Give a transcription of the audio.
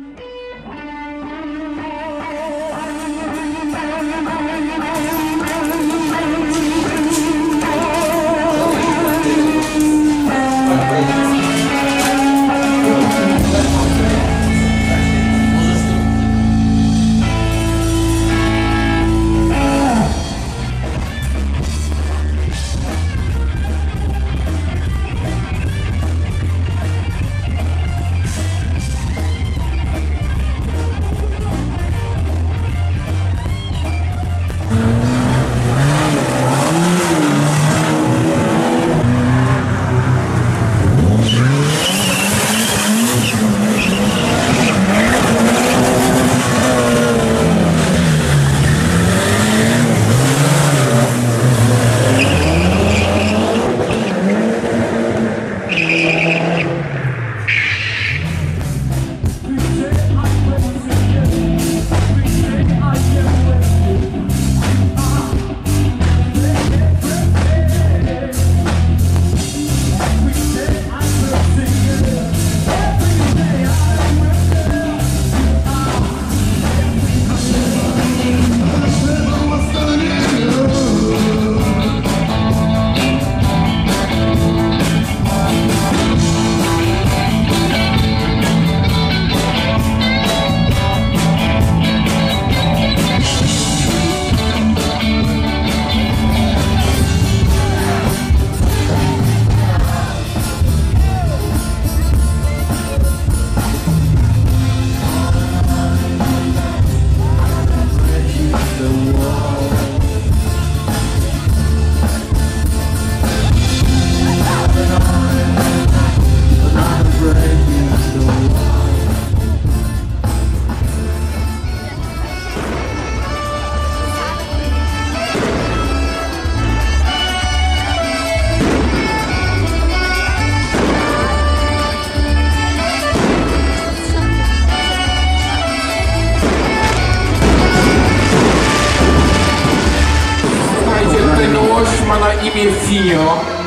Słuchajcie, tutaj miłość